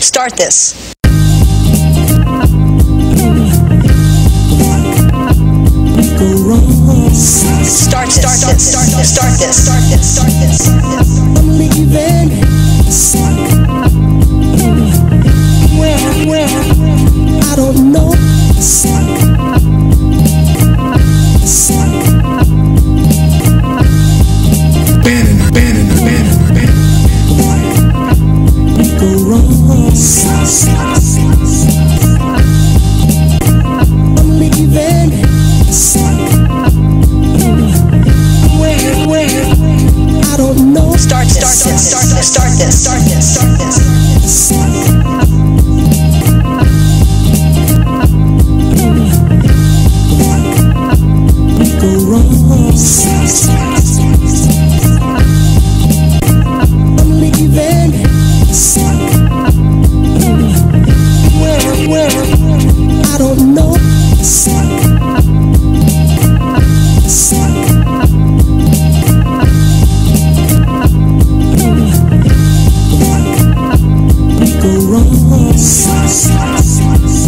Start this. Start, start, start, start, start this. Start this. Start this. Start this. Know. Start this. Start this. Start this. Start this. Start this. Start this. I'm leaving. Where, where? I don't know. Sauce.